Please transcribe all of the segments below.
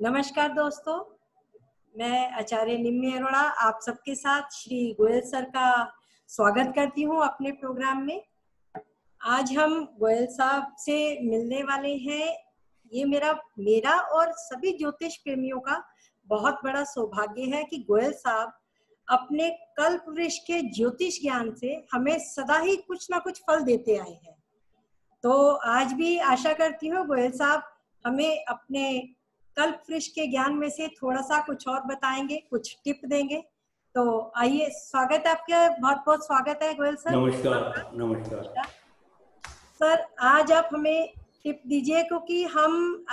नमस्कार दोस्तों, मैं आचार्य निम्मी अरोड़ा, आप सबके साथ श्री गोयल सर का स्वागत करती हूँ अपने प्रोग्राम में। आज हम गोयल साहब से मिलने वाले हैं। ये मेरा मेरा और सभी ज्योतिष प्रेमियों का बहुत बड़ा सौभाग्य है कि गोयल साहब अपने कल्प वृक्ष के ज्योतिष ज्ञान से हमें सदा ही कुछ ना कुछ फल देते आए हैं। तो आज भी आशा करती हूँ गोयल साहब हमें अपने कल्प वृक्ष के ज्ञान में से थोड़ा सा कुछ और बताएँगे कुछ टिप देंगे। तो आइए स्वागत है आपका बहुत बहुत स्वागत है गोयल सर। नमस्कार नमस्कार। सर आज आप हमें टिप दीजिए क्योंकि हम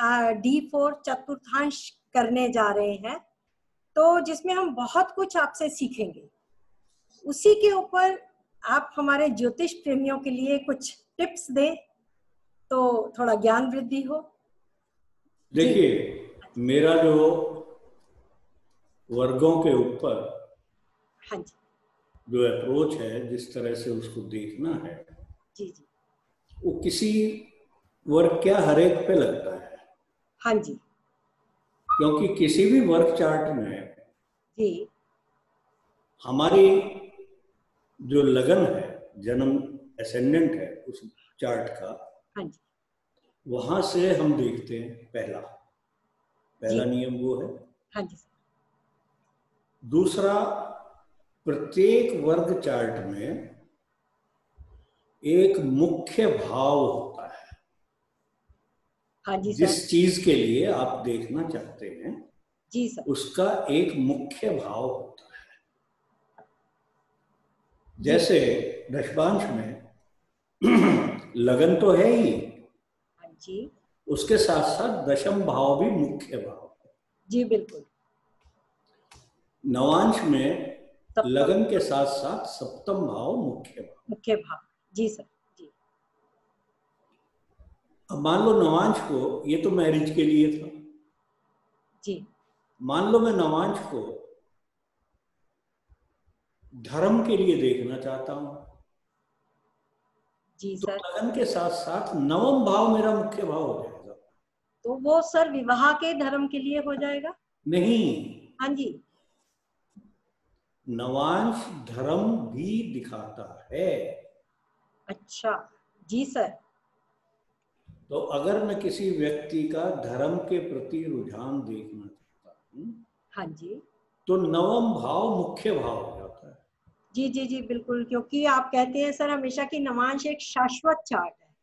डी फोर चतुर्थांश करने जा रहे हैं तो जिसमें हम बहुत कुछ आपसे सीखेंगे। उसी के ऊपर आप हमारे ज्योतिष प्रेमियों के लिए कुछ टिप्स दें तो थोड़ा ज्ञान वृद्धि हो। देखिए मेरा जो वर्गों के ऊपर हाँ जी। जो अप्रोच है जिस तरह से उसको देखना है जी जी। वो किसी वर्ग क्या हर एक पे लगता है? हाँ जी। क्योंकि किसी भी वर्क चार्ट में जी। हमारी जो लगन है जन्म असेंडेंट है उस चार्ट का हाँ जी। वहाँ से हम देखते हैं पहला। पहला नियम वो है। हाँ जी। दूसरा प्रत्येक वर्ग चार्ट में एक मुख्य भाव होता है। हाँ जी जिस चीज़ के लिए आप देखना चाहते हैं जी सर। उसका एक मुख्य भाव होता है। जैसे दशबांश में लगन तो है ही। हाँ जी। उसके साथ साथ दशम भाव भी मुख्य भाव है। जी बिल्कुल। नवांश में लगन के साथ साथ सप्तम भाव मुख्य भाव। मुख्य भाव। जी सर जी। अब मान लो नवांश को ये तो मैरिज के लिए था। जी। मान लो मैं नवांश को धर्म के लिए देखना चाहता हूँ। जी तो सर। लगन के साथ साथ नवम भाव मेरा मुख्य भाव हो जाएगा तो वो सर विवाह के धर्म के लिए हो जाएगा? नहीं। हाँ जी। नवांश धर्म भी दिखाता है। अच्छा। जी सर। तो अगर मैं किसी व्यक्ति का धर्म के प्रति रुझान देखना चाहता हूँ हाँ जी। तो नवम भाव मुख्य भाव हो जाता है। जी जी जी बिल्कुल। क्योंकि आप कहते हैं सर हमेशा कि नवांश एक शाश्वत चार्ट है।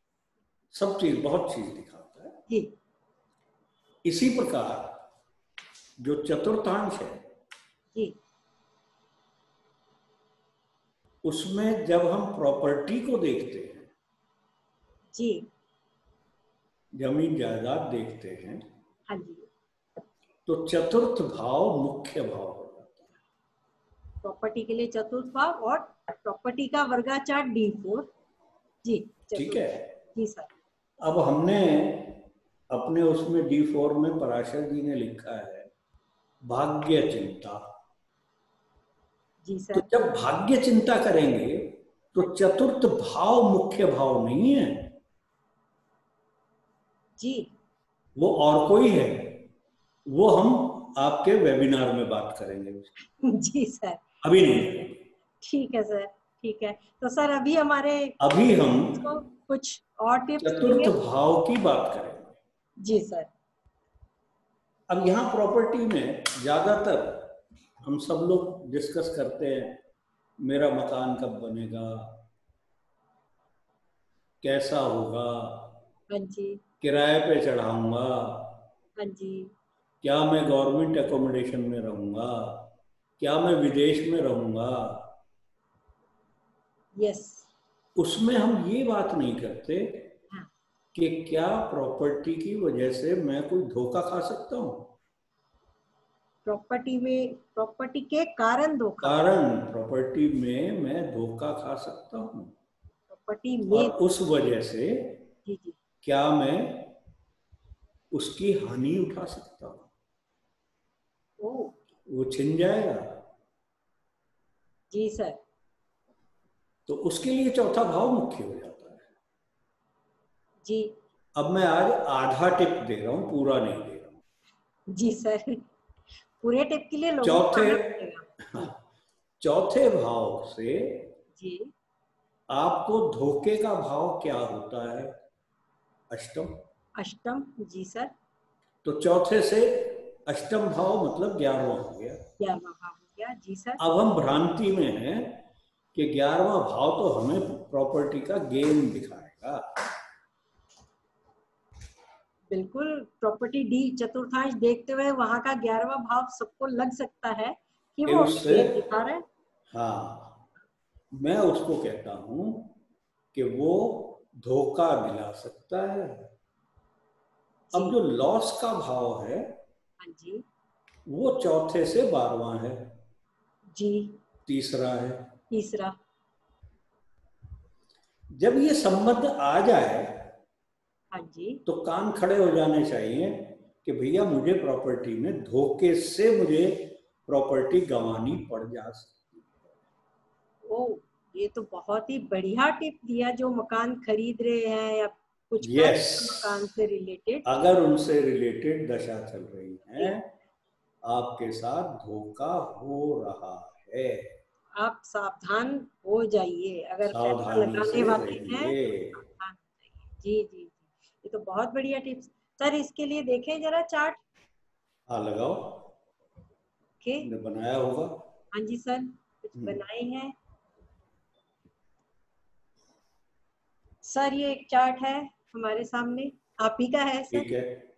सब चीज़ बहुत चीज़ दिखाता है। जी। इसी प्रकार जो चतुर्थांश है जी। उसमें जब हम प्रॉपर्टी को देखते हैं जी। ज़मीन जायदाद देखते हैं हाँ जी। तो चतुर्थ भाव मुख्य भाव हो जाता है। प्रॉपर्टी के लिए चतुर्थ भाव और प्रॉपर्टी का वर्गाचार डी फोर जी ठीक है? जी सर अब हमने अपने उसमें डी फोर में पराशर जी ने लिखा है भाग्य चिंता। जी तो सर। जब भाग्य चिंता करेंगे तो चतुर्थ भाव मुख्य भाव नहीं है। जी। वो और कोई है वो हम आपके वेबिनार में बात करेंगे। जी सर। अभी नहीं। ठीक है सर ठीक है। तो सर अभी हमारे अभी हम कुछ और टिप्स चतुर्थ भाव की बात करेंगे। जी सर। अब यहाँ प्रॉपर्टी में ज़्यादातर हम सब लोग डिस्कस करते हैं मेरा मकान कब बनेगा कैसा होगा हाँ जी। किराए पे चढ़ाऊँगा हाँ जी। क्या मैं गवर्नमेंट एकोमोडेशन में रहूँगा क्या मैं विदेश में रहूँगा? यस उसमें हम ये बात नहीं करते। कि क्या प्रॉपर्टी की वजह से मैं कोई धोखा खा सकता हूँ? प्रॉपर्टी में प्रॉपर्टी के कारण धोखा। कारण प्रॉपर्टी में मैं धोखा खा सकता हूँ। प्रॉपर्टी और में उस वजह से जी जी। क्या मैं उसकी हानि उठा सकता हूँ? वो छिन जाएगा। जी सर। तो उसके लिए चौथा भाव मुख्य हो जाता जी। अब मैं आज आधा टिप दे रहा हूँ पूरा नहीं दे रहा हूँ। जी सर पूरे टिप के लिए चौथे चौथे भाव से जी। आपको धोखे का भाव क्या होता है? अष्टम। अष्टम जी सर। तो चौथे से अष्टम भाव मतलब ग्यारहवा हो गया। ग्यारहवा भाव हो गया जी सर। अब हम भ्रांति में हैं कि ग्यारहवा भाव तो हमें प्रॉपर्टी का गेन दिखाएगा। बिल्कुल प्रॉपर्टी डी चतुर्थांश देखते हुए वहाँ का ग्यारहवा भाव सबको लग सकता है कि वो उससे- दिखा रहा है। हाँ मैं उसको कहता हूँ कि वो धोखा दिला सकता है। अब जो। लॉस का भाव है हाँ जी। वो चौथे से बारवा है। जी। तीसरा है। तीसरा। जब ये संबंध आ जाए हाँ जी। तो कान खड़े हो जाने चाहिए कि भैया मुझे प्रॉपर्टी में धोखे से मुझे प्रॉपर्टी गंवानी पड़ जा सकती ओ ये तो बहुत ही बढ़िया टिप दिया जो मकान खरीद रहे हैं या कुछ Yes. मकान से रिलेटेड अगर उनसे रिलेटेड दशा चल रही है आपके साथ धोखा हो रहा है। आप सावधान हो जाइए। अगर लगाने वाले हैं जी जी जी। ये तो बहुत बढ़िया टिप्स। सर इसके लिए देखें जरा चार्ट। हाँ लगाओ। ओके। ने बनाया होगा। हाँ जी सर कुछ हम्म। बनाए हैं। सर ये एक चार्ट है हमारे सामने। आप ही का है सर। ठीक है।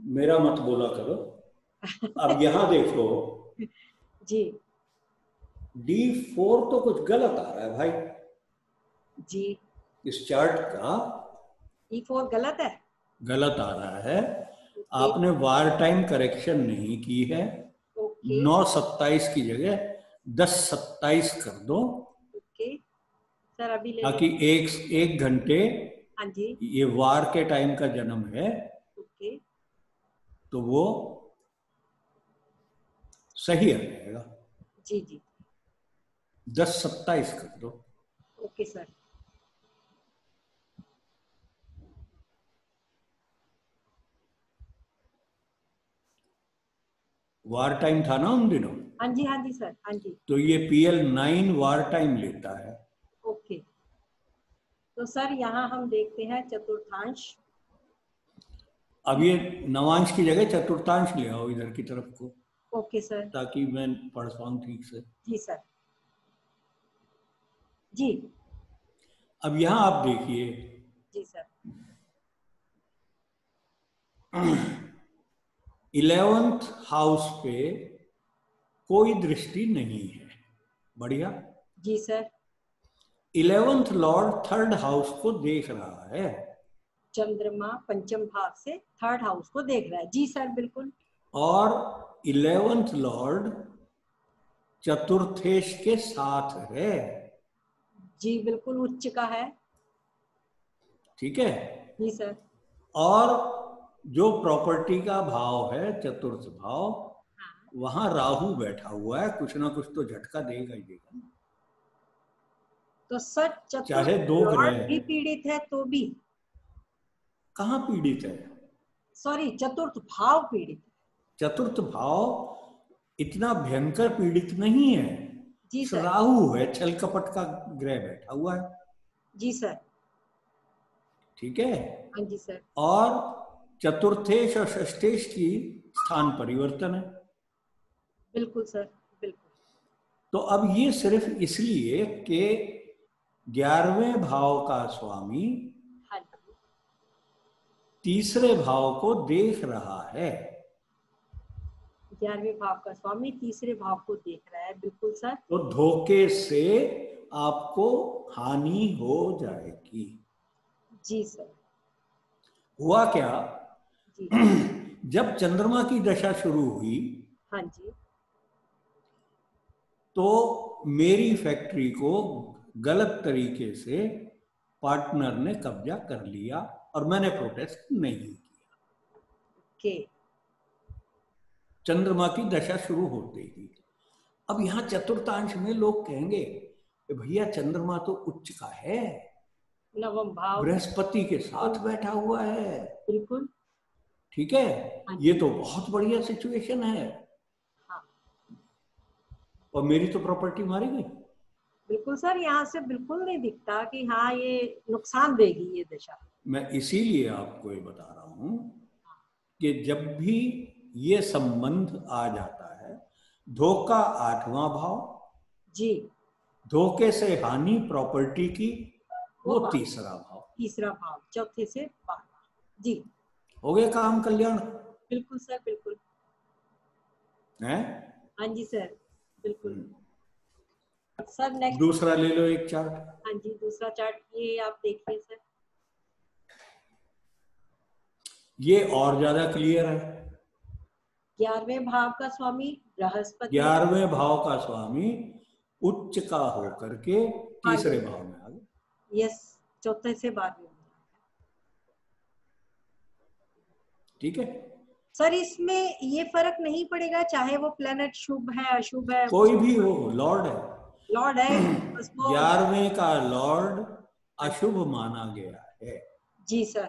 मेरा मत बोला करो। अब यहाँ देखो। जी। डी फोर तो कुछ गलत आ रहा है भाई। जी। इस चार्ट का ई फोर गलत है। गलत आ रहा है। आपने वार टाइम करेक्शन नहीं की है। नौ सत्ताईस की जगह दस सत्ताईस कर दो। सर अभी ले ताकि एक एक घंटे हाँ जी। ये वार के टाइम का जन्म है। ओके। तो वो सही आ जाएगा। जी जी। दस सत्ताईस कर दो। Okay sir. वार टाइम था ना उन दिनों? हाँ जी हाँ जी सर हाँ जी। तो ये पी एल नाइन वार टाइम लेता है। ओके। तो सर यहाँ हम देखते हैं चतुर्थांश। अब ये नवांश की जगह चतुर्थांश ले आओ इधर की तरफ़ को। ओके सर ताकि मैं पढ़ पाऊँ ठीक से। जी सर जी। अब यहाँ आप देखिए। जी सर इलेवेंथ हाउस पे कोई दृष्टि नहीं है। बढ़िया। जी sir. Eleventh lord third house को देख रहा है। चंद्रमा पंचम भाव से थर्ड हाउस को देख रहा है। जी सर बिल्कुल। और इलेवेंथ लॉर्ड चतुर्थेश के साथ है। जी बिल्कुल उच्च का है। ठीक है। जी सर। और जो प्रॉपर्टी का भाव है चतुर्थ भाव हाँ। वहाँ राहु बैठा हुआ है कुछ ना कुछ तो झटका देगा ही देगा। तो सर चाहे चतुर्थ दो ग्रह भी पीड़ित है तो भी। कहाँ पीड़ित है? सॉरी चतुर्थ भाव पीड़ित चतुर्थ भाव इतना भयंकर पीड़ित नहीं है। जी सर। राहु है छल कपट का ग्रह बैठा हुआ है। जी सर। ठीक है? हाँ जी सर। और चतुर्थेश और षष्ठेश की स्थान परिवर्तन है। बिल्कुल सर बिल्कुल। तो अब ये सिर्फ़ इसलिए कि ग्यारहवें भाव का स्वामी हाँ तीसरे भाव को देख रहा है। ग्यारहवें भाव का स्वामी तीसरे भाव को देख रहा है बिल्कुल सर। तो धोखे से आपको हानि हो जाएगी। जी सर। हुआ क्या? जब चंद्रमा की दशा शुरू हुई हाँ जी। तो मेरी फैक्ट्री को गलत तरीके से पार्टनर ने कब्जा कर लिया और मैंने प्रोटेस्ट नहीं किया। चंद्रमा की दशा शुरू होते ही। अब यहाँ चतुर्थांश में लोग कहेंगे भैया चंद्रमा तो उच्च का है। नवम भाव। बृहस्पति के साथ बैठा हुआ है। बिल्कुल। ठीक है? हाँ ये तो बहुत बढ़िया सिचुएशन है। हाँ। और मेरी तो प्रॉपर्टी मारी गई। बिल्कुल सर यहाँ से बिल्कुल नहीं दिखता कि हाँ ये नुकसान देगी ये दशा। मैं इसीलिए आपको ये बता रहा हूँ कि जब भी ये संबंध आ जाता है धोखा आठवां भाव जी। धोखे से हानि प्रॉपर्टी की वो वो तीसरा भाव। तीसरा भाव चौथे से बारहवां जी। हो गया काम कल्याण? बिल्कुल सर बिल्कुल। है? हाँ जी सर बिल्कुल। सर नेक्स्ट दूसरा ले लो एक चार्ट। हाँ जी दूसरा चार्ट ये आप देखिए सर। ये और ज़्यादा क्लियर है। ग्यारहवें भाव का स्वामी बृहस्पति। ग्यारहवें भाव का स्वामी उच्च का होकर के तीसरे भाव में आ गए। यस चौथे से बारहवें ठीक है? सर इसमें ये फ़र्क नहीं पड़ेगा चाहे वो प्लेनेट शुभ है अशुभ है कोई भी हो लॉर्ड है। लॉर्ड है ग्यारहवें का लॉर्ड अशुभ माना गया है। जी सर।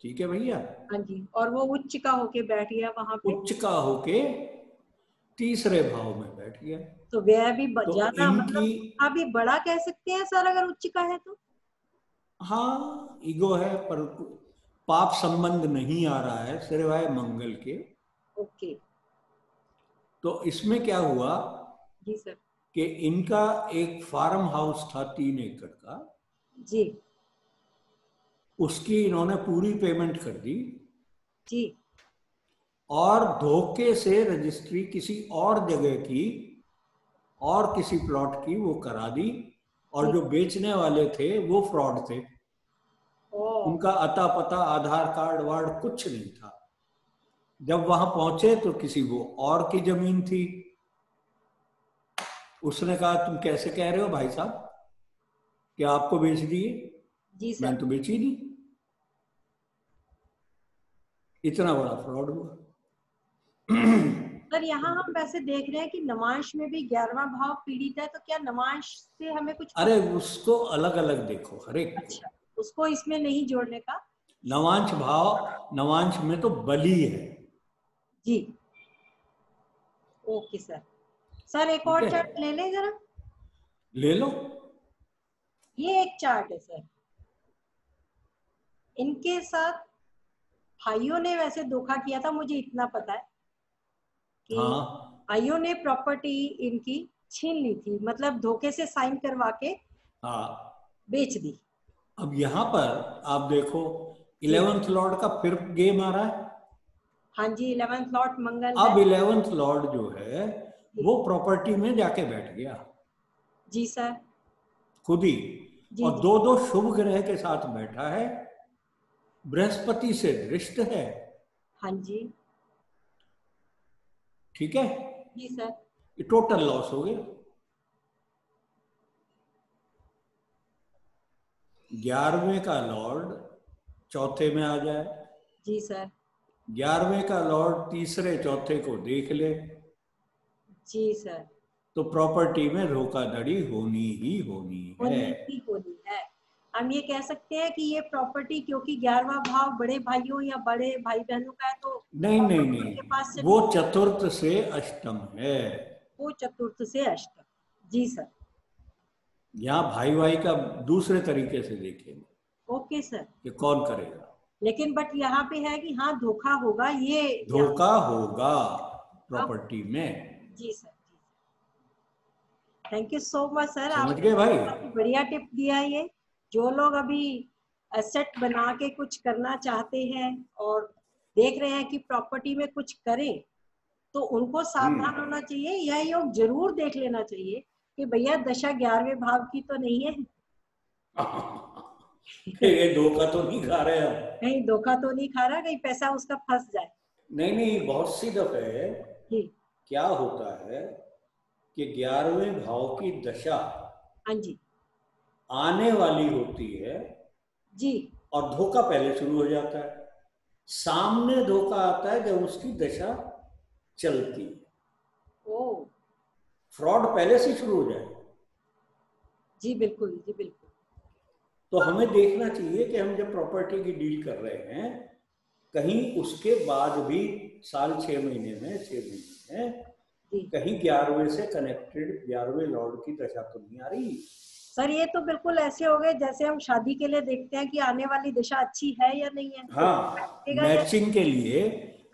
ठीक है भैया? हाँ जी और वो उच्च का होके बैठ गया वहाँ पे। उच्च का होके तीसरे भाव में बैठ गया। तो व्यय भी तो मतलब इनकी अभी बड़ा कह सकते हैं सर अगर उच्च का है तो? हाँ ईगो है पर पाप संबंध नहीं आ रहा है सिवाय मंगल के। ओके। तो इसमें क्या हुआ? जी सर। कि इनका एक फार्म हाउस था तीन एकड़ का। जी। उसकी इन्होंने पूरी पेमेंट कर दी। जी। और धोखे से रजिस्ट्री किसी और जगह की और किसी प्लॉट की वो करा दी। और जो। बेचने वाले थे वो फ्रॉड थे। उनका अता पता आधार कार्ड वार्ड कुछ नहीं था। जब वहाँ पहुँचे तो किसी वो और की ज़मीन थी। उसने कहा तुम कैसे कह रहे हो भाई साहब? कि आपको बेच दिए? मैंने तो बेची नहीं। इतना बड़ा फ्रॉड हुआ। सर यहाँ हम वैसे देख रहे हैं कि नवांश में भी ग्यारहवा भाव पीड़ित है तो क्या नवांश से हमें कुछ अरे उसको अलग अलग देखो हर एक अच्छा। उसको इसमें नहीं जोड़ने का। नवांश भाव नवांश में तो बली है। जी। Okay sir. सर एक और चार्ट ले लें जरा। ले लो। ये एक चार्ट है सर। इनके साथ भाइयों ने वैसे धोखा किया था मुझे इतना पता है। कि हाँ। भाइयों ने प्रॉपर्टी इनकी छीन ली थी मतलब धोखे से साइन करवा के हाँ। बेच दी। अब यहाँ पर आप देखो इलेवेंथ लॉर्ड का फिर गेम आ रहा है। हाँ जी इलेवेंथ लॉट मंगल अब इलेवेंथ लॉर्ड जो है वो प्रॉपर्टी में जाके बैठ गया। जी सर खुद ही। और जी। दो दो शुभ ग्रह के साथ बैठा है। बृहस्पति से दृष्ट है। हाँ जी। ठीक है? जी सर टोटल लॉस हो गया। ग्यारहवें का लॉर्ड चौथे में आ जाए। जी सर। ग्यारहवें का लॉर्ड तीसरे चौथे को देख ले। जी सर। तो प्रॉपर्टी में धोखाधड़ी होनी ही होनी होनी है ही होनी है। हम ये कह सकते हैं कि ये प्रॉपर्टी क्योंकि ग्यारहवा भाव बड़े भाइयों या बड़े भाई बहनों का है तो नहीं नहीं नहीं। वो चतुर्थ से अष्टम है। वो चतुर्थ से अष्टम। जी सर। यहाँ भाई भाई का दूसरे तरीके से देखेंगे ओके सर। कि कौन करेगा। लेकिन बट यहाँ पे है कि हाँ धोखा होगा ये धोखा होगा प्रॉपर्टी में। जी sir ji thank you so much sir समझ आप भाई? बढ़िया टिप दिया ये। जो लोग अभी एसेट बना के कुछ करना चाहते हैं और देख रहे हैं कि प्रॉपर्टी में कुछ करें तो उनको सावधान हम्म। होना चाहिए। यह योग ज़रूर देख लेना चाहिए कि भैया दशा ग्यारहवें भाव की तो नहीं है। ये धोखा तो नहीं खा रहे हम कहीं धोखा तो नहीं खा रहा कहीं पैसा उसका फंस जाए। नहीं नहीं बहुत सी दफे क्या होता है कि ग्यारहवें भाव की दशा हाँ जी। आने वाली होती है जी। और धोखा पहले शुरू हो जाता है। सामने धोखा आता है जब उसकी दशा चलती है। फ्रॉड पहले से शुरू हो जाए। जी बिल्कुल जी बिल्कुल। तो हमें देखना चाहिए कि हम जब प्रॉपर्टी की डील कर रहे हैं कहीं उसके बाद भी साल छह महीने में छह महीने में कहीं ग्यारहवें से कनेक्टेड ग्यारहवें लॉर्ड की दशा तो नहीं आ रही। सर ये तो बिल्कुल ऐसे हो गए जैसे हम शादी के लिए देखते हैं कि आने वाली दशा अच्छी है या नहीं है। हाँ मैचिंग के लिए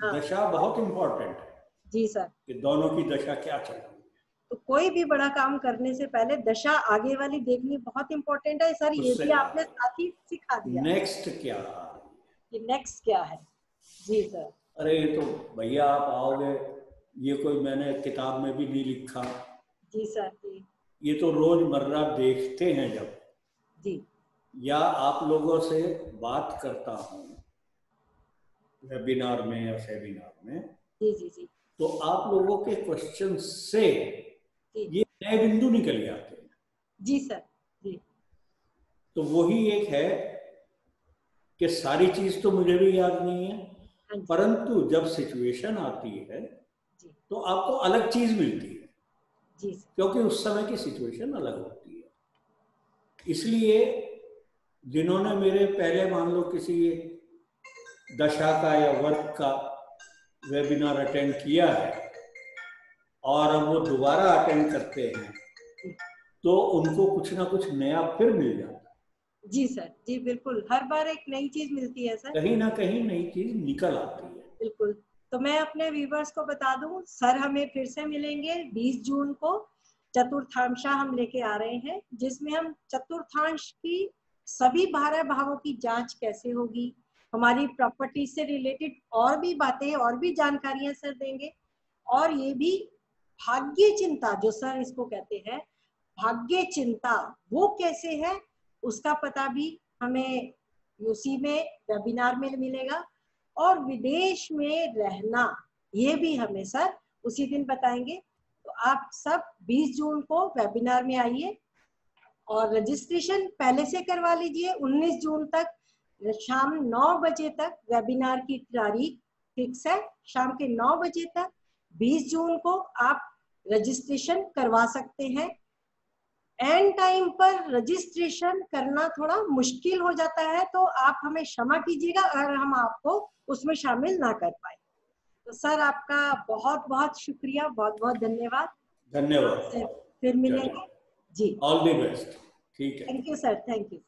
हाँ। दशा बहुत इम्पोर्टेंट है जी सर। कि दोनों की दशा क्या चल रही है। तो कोई भी बड़ा काम करने से पहले दशा आगे वाली देखनी बहुत इम्पोर्टेंट है। सर ये भी आपने साथ ही सिखा दिया। नेक्स्ट क्या? कि नेक्स्ट क्या है? जी सर। अरे ये तो भैया आप आओगे। ये कोई मैंने किताब में भी नहीं लिखा। जी सर जी। ये तो रोज़मर्रा देखते हैं जब। जी। या आप लोगों से बात करता हूँ वेबिनार में या सेमिनार में। जी जी जी। तो आप लोगों के क्वेश्चन से ये नए बिंदु निकल जाते हैं जी सर जी। तो वही एक है कि सारी चीज़ तो मुझे भी याद नहीं है हाँ परंतु जब सिचुएशन आती है तो आपको अलग चीज़ मिलती है। जी क्योंकि उस समय की सिचुएशन अलग होती है। इसलिए जिन्होंने मेरे पहले मान लो किसी दशा का या वर्क का वेबिनार अटेंड किया है और वो दोबारा अटेंड करते हैं तो उनको कुछ ना कुछ नया फिर मिल जाता है। जी सर जी बिल्कुल। हर बार एक नई चीज़ मिलती है सर। कहीं ना कहीं नई चीज़ निकल आती है। बिल्कुल। तो मैं अपने व्यूवर्स को बता दूँ सर हमें फिर से मिलेंगे 20 जून को चतुर्थांशा हम लेके आ रहे हैं जिसमें हम चतुर्थांश की सभी बारह भावों की जाँच कैसे होगी हमारी प्रॉपर्टी से रिलेटेड और भी बातें और भी जानकारियाँ सर देंगे और ये भी भाग्य चिंता जो सर इसको कहते हैं भाग्य चिंता वो कैसे है? उसका पता भी हमें यूसी में वेबिनार में मिलेगा। और विदेश में रहना, ये भी हमें सर उसी दिन बताएँगे। तो आप सब 20 जून को वेबिनार में आइए और रजिस्ट्रेशन पहले से करवा लीजिए। 19 जून तक, शाम 9 बजे तक वेबिनार की तारीख फिक्स है। शाम के 9 बजे तक 20 जून को आप रजिस्ट्रेशन करवा सकते हैं। एंड टाइम पर रजिस्ट्रेशन करना थोड़ा मुश्किल हो जाता है तो आप हमें क्षमा कीजिएगा अगर हम आपको उसमें शामिल ना कर पाए। तो सर आपका बहुत बहुत शुक्रिया बहुत बहुत धन्यवाद। धन्यवाद। फिर मिलेंगे। जी। ऑल द बेस्ट ठीक है। Thank you sir thank you